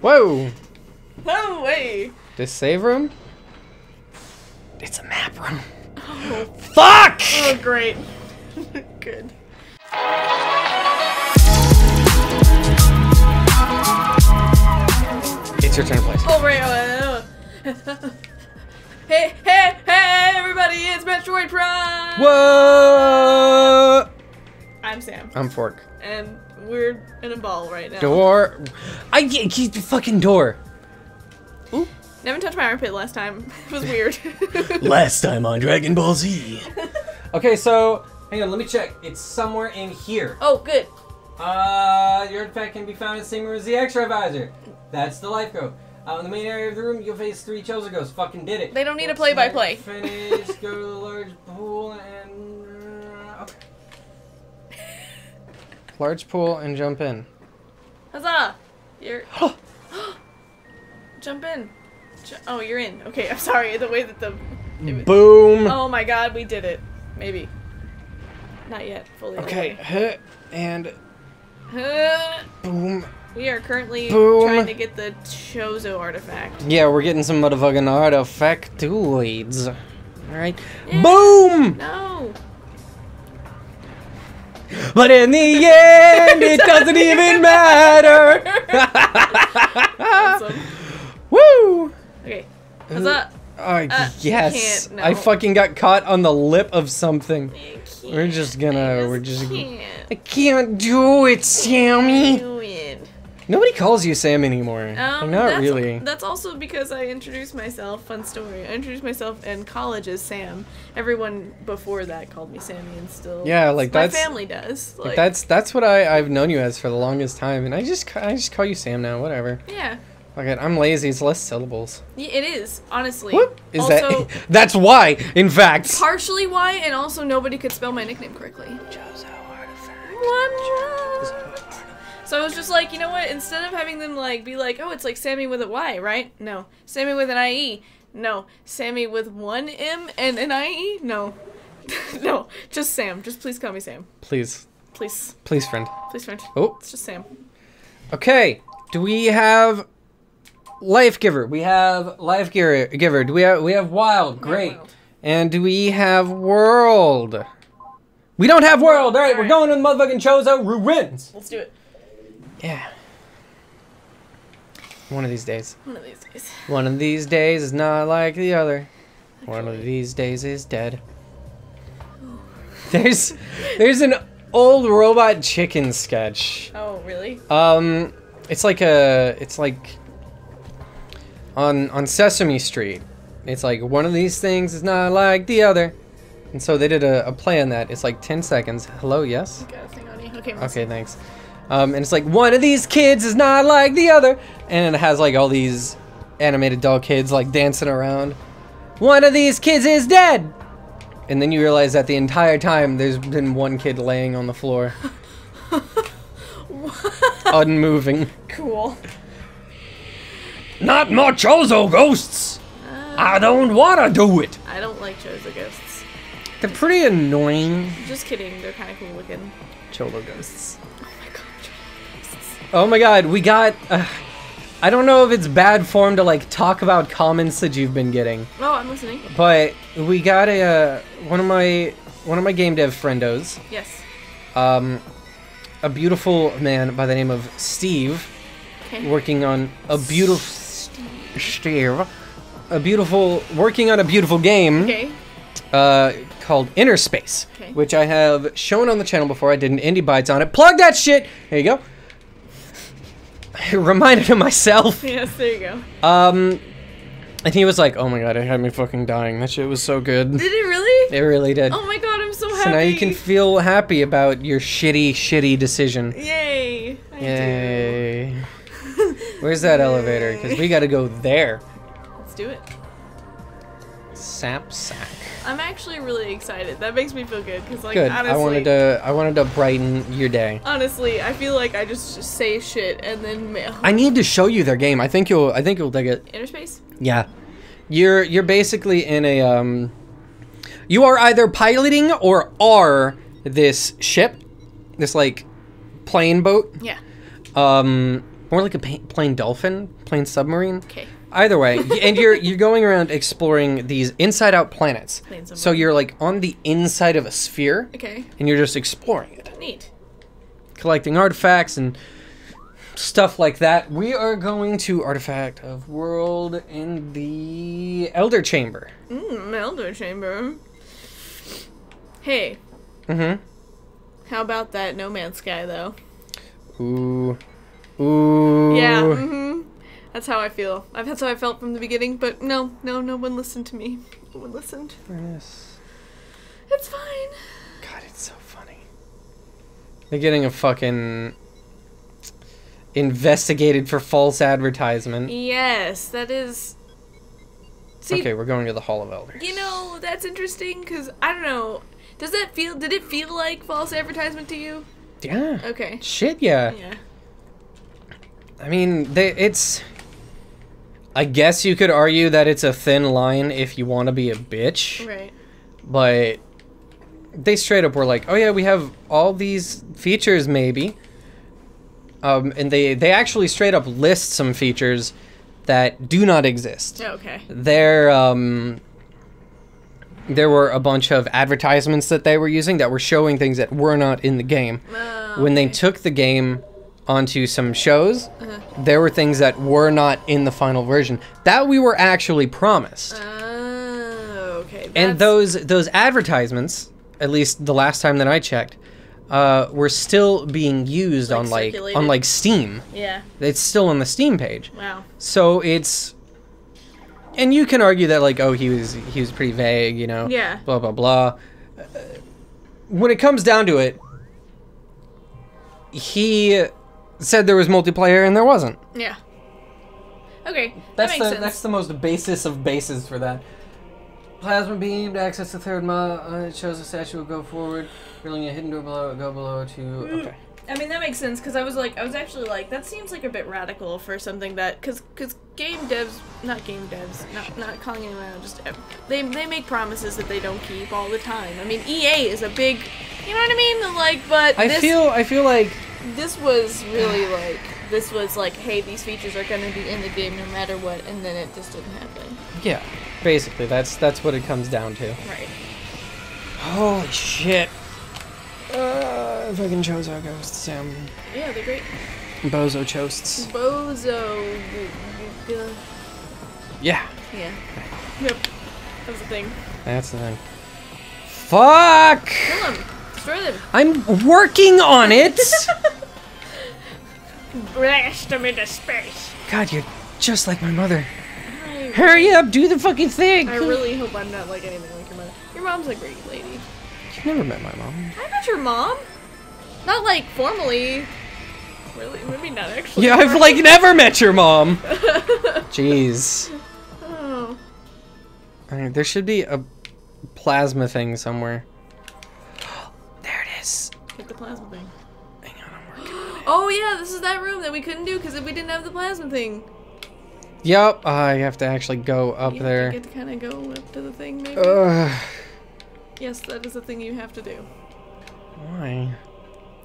Whoa! Oh, way. This save room? It's a map room. Oh. Fuck! Oh, great. Good. It's your turn to play. Oh, right. Oh, hey, hey, hey, everybody, it's Metroid Prime! Whoa! I'm Fork. and we're in a ball right now. Door. I get keep the fucking door. Never touched my armpit last time. It was weird. Last time on Dragon Ball Z. okay, so hang on, let me check. It's somewhere in here. oh, good. Uh, your artifact can be found in the same room as the X-ray visor. That's the Life Grove. Uh, in the main area of the room, you'll face three chosen ghosts. Fucking did it. They don't need a play-by-play. you're go to the large pool and uh, okay. Large pool and jump in. Huzzah! You're. Jump in. Ju- oh, you're in. Okay, I'm sorry. The way that the. Boom. Oh my god, we did it. Maybe. Not yet. Fully. Okay, huh, and Uh, boom. we are currently Boom. trying to get the Chozo artifact. Yeah, we're getting some motherfucking artifactoids. All right. Yeah. Boom. No! But in the end, it doesn't even matter. Awesome. Woo! Okay. Huzzah! Uh, Uh, yes, can't, I fucking got caught on the lip of something. We're just gonna- I we're just- Can't. I can't do it, Sammy. Do it. Nobody calls you Sam anymore. Like, Um, not that's, really. That's also because I introduced myself. Fun story. I introduced myself in college as Sam. Everyone before that called me Sammy, and still. Yeah, like, my that's- family does. Like, Like, that's that's what I I've known you as for the longest time, and I just I just call you Sam now. Whatever. yeah. Fuck it. I'm lazy. It's less syllables. Y- It is honestly. Whoop. Is also, that? That's why. In fact. partially why, and also nobody could spell my nickname correctly. So I was just like, you know what? Instead of having them like be like, oh, it's like Sammy with a Y, right? No, Sammy with an IE. No, Sammy with one M and an IE. No, no, just Sam. Just please call me Sam. Please, Please, please, friend. please, friend. Oh. It's just Sam. Okay. Do we have life giver? We have life giver. Giver. Do we have we have wild? Great. Wild. And do we have world? We don't have world. All right, we're going to the motherfucking Chozo ruins. Let's do it Yeah. One of these days. one of these days. One of these days is not like the other. One of these days is dead. There's there's an old robot chicken sketch. Oh, really? Um it's like a it's like on on Sesame Street. It's like one of these things is not like the other. And so they did a, a play on that. It's like 10 seconds. Hello, yes? Got a thing on you. Okay. Okay, thanks. Um, and it's like one of these kids is not like the other, and it has like all these animated doll kids like dancing around. One of these kids is dead, and then you realize that the entire time there's been one kid laying on the floor, unmoving. Cool. Not more Chozo ghosts. I don't wanna do it. I don't like Chozo ghosts. They're pretty annoying. Just kidding. They're kind of cool looking. Cholo ghosts. Oh my god, we got. Uh, I don't know if it's bad form to like talk about comments that you've been getting, Oh, I'm listening. but we got a uh, one of my one of my game dev friendos, Yes. um, a beautiful man by the name of Steve, Okay. working on a beautiful Steve, a beautiful working on a beautiful game Okay. uh, called InnerSpace, Okay. which I have shown on the channel before. I did an indie bites on it. Plug that shit. There you go. Reminded him myself. Yes, there you go. Um, and he was like, "Oh my god, it had me fucking dying. That shit was so good. Did it really? It really did." Oh my god, I'm so happy. so now you can feel happy about your shitty, shitty decision. Yay. I Yay! Where's that elevator? Because we got to go there. Let's do it. Sap sac. I'm actually really excited. That makes me feel good because, like, Good. honestly, I wanted to. I wanted to brighten your day. honestly, I feel like I just, just say shit and then ma- I need to show you their game. I think you'll. I think you'll dig it. InnerSpace. Yeah. You're you're basically in a um you are either piloting or are this ship, this like plane boat. Yeah. Um more like a plane dolphin, plane submarine. Okay. Either way, and you're you're going around exploring these inside out planets. So you're like on the inside of a sphere, Okay. and you're just exploring it, Neat. collecting artifacts and stuff like that. We are going to artifact of world in the Elder Chamber. Mmm, Elder Chamber. Hey, Mm-hmm. how about that No Man's Sky though? Ooh. Ooh. Yeah. Mm-hmm. That's how I feel. I've- That's how I felt from the beginning. But no, no, no one listened to me. No one listened. Yes. It's fine. God, it's so funny. They're getting a fucking investigated for false advertisement. Yes, that is. See, okay, we're going to the Hall of Elders. you know that's interesting because I don't know. Does that feel? Did it feel like false advertisement to you? Yeah. Okay. Shit, yeah. Yeah. I mean, they, it's. I guess you could argue that it's a thin line if you want to be a bitch, Right. but they straight up were like, "Oh yeah, we have all these features, maybe." Um, and they they actually straight up list some features that do not exist. Okay. there um there were a bunch of advertisements that they were using that were showing things that were not in the game. Oh, When they took the game onto some shows, Uh-huh. there were things that were not in the final version that we were actually promised. Oh, okay. and those those advertisements, at least the last time that I checked, uh, were still being used Like on like circulated? on like Steam. Yeah. It's still on the Steam page. Wow. So it's and you can argue that like oh he was he was pretty vague, you know. Yeah. Blah blah blah. Uh, when it comes down to it, he said there was multiplayer and there wasn't. Yeah. Okay. That's that makes the sense. that's the most basis of bases for that. Plasma beam to access the third ma. Uh, it shows the statue will go forward, revealing a hidden door below. Go below to okay. I mean that makes sense because I was like I was actually like that seems like a bit radical for something that because because game devs not game devs not not calling anyone out just they they make promises that they don't keep all the time. I mean EA is a big you know what I mean like but I this feel I feel like this was really like this was like hey these features are gonna be in the game no matter what and then it just didn't happen. yeah, basically that's that's what it comes down to. Right. Holy shit. Uh, fucking Chozo ghosts, Sam. Yeah, they're great. Bozo chosts. Bozo. Yeah. Yeah, Yeah. Yep. That's the thing. that's the thing. Fuck! Kill them. Destroy them. I'm working on it! Blast them into space. God, you're just like my mother. I, Hurry up, do the fucking thing! I really hope I'm not like anything like your mother. Your mom's a great lady. You've never met my mom. I met your mom. Not like formally. Really? Maybe not actually. Yeah, I've like never met your mom! Jeez. Oh. There should be a plasma thing somewhere. there it is. Hit the plasma thing. Oh yeah, this is that room that we couldn't do because we didn't have the plasma thing. Yep, I have to actually go up you there. Have to get to kind of go up to the thing, maybe. Ugh. yes, that is the thing you have to do. Why?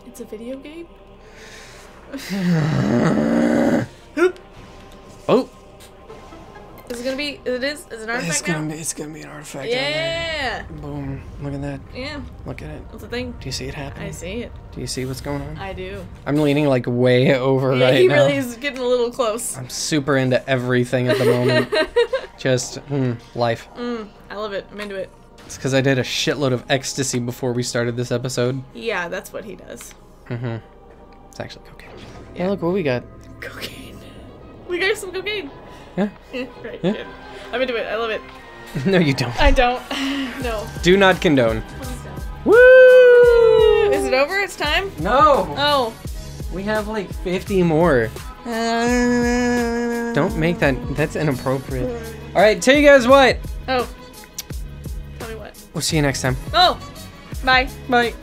It's a video game. Oh, Is it gonna be? It is. Is it an artifact it's gonna now? be it's gonna be an artifact. Yeah. Look at that. Yeah. Look at it. What's the thing? Do you see it happening? I see it. Do you see what's going on? I do. I'm leaning like way over Yeah, right he now. really is getting a little close. I'm super into everything at the moment. Just mm, life. Mm, I love it. I'm into it. It's because I did a shitload of ecstasy before we started this episode. Yeah, that's what he does. Mm-hmm. It's actually cocaine. Yeah. Yeah. look what we got. Cocaine. We got some cocaine. Yeah. Yeah, right. Yeah. good. I'm into it. I love it. no, you don't. I don't. no. Do not condone. Woo! Is it over? It's time? No. Oh. We have like 50 more. Don't make that. That's inappropriate. All right, tell you guys what. Oh. Tell me what. We'll see you next time. Oh. Bye. Bye.